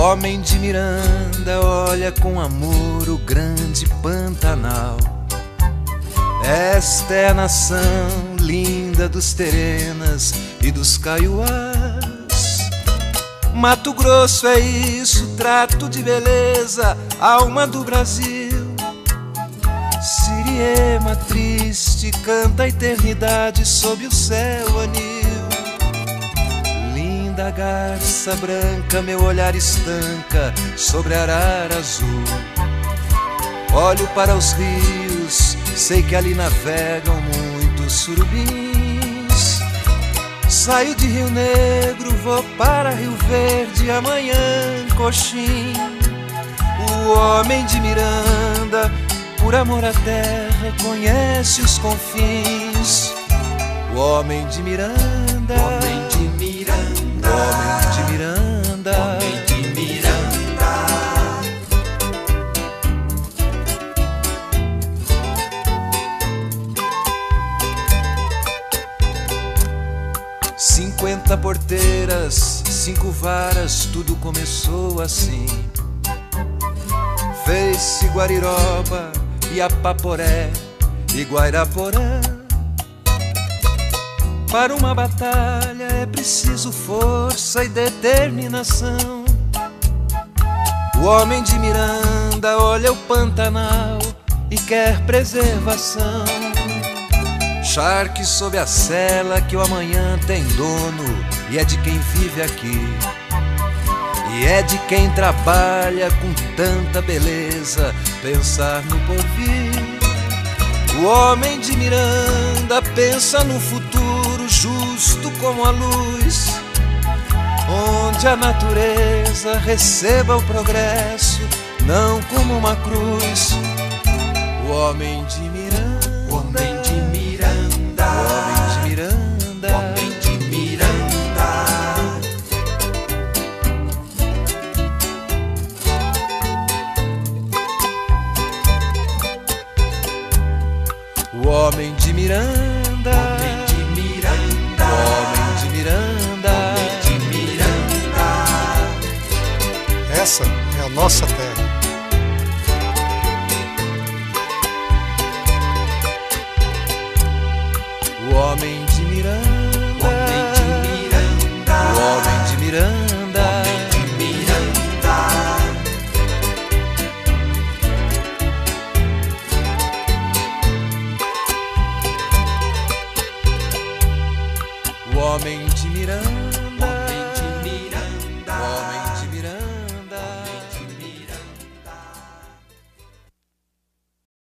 homem de Miranda olha com amor o grande Pantanal. Esta é a nação linda dos Terenas e dos Caiuás. Mato Grosso é isso, trato de beleza, alma do Brasil. Siriema triste canta a eternidade sob o céu anil. Garça branca, meu olhar estanca sobre a arara azul. Olho para os rios, sei que ali navegam muitos surubins. Saio de Rio Negro, vou para Rio Verde, amanhã Coxim. O homem de Miranda, por amor à terra, conhece os confins. O homem de Miranda, Cinquenta porteiras, cinco varas, tudo começou assim. Fez-se Guariroba e Apaporé e Guairaporã. Para uma batalha é preciso força e determinação. O homem de Miranda olha o Pantanal e quer preservação. Charque sob a cela que o amanhã tem dono e é de quem vive aqui. E é de quem trabalha com tanta beleza pensar no porvir. O homem de Miranda pensa no futuro justo como a luz, onde a natureza receba o progresso, não como uma cruz. O homem de Miranda, homem de Miranda, homem de Miranda, homem de Miranda, homem de Miranda. Essa é a nossa terra. O homem de Miranda, o homem de Miranda, o homem de Miranda, homem de Miranda,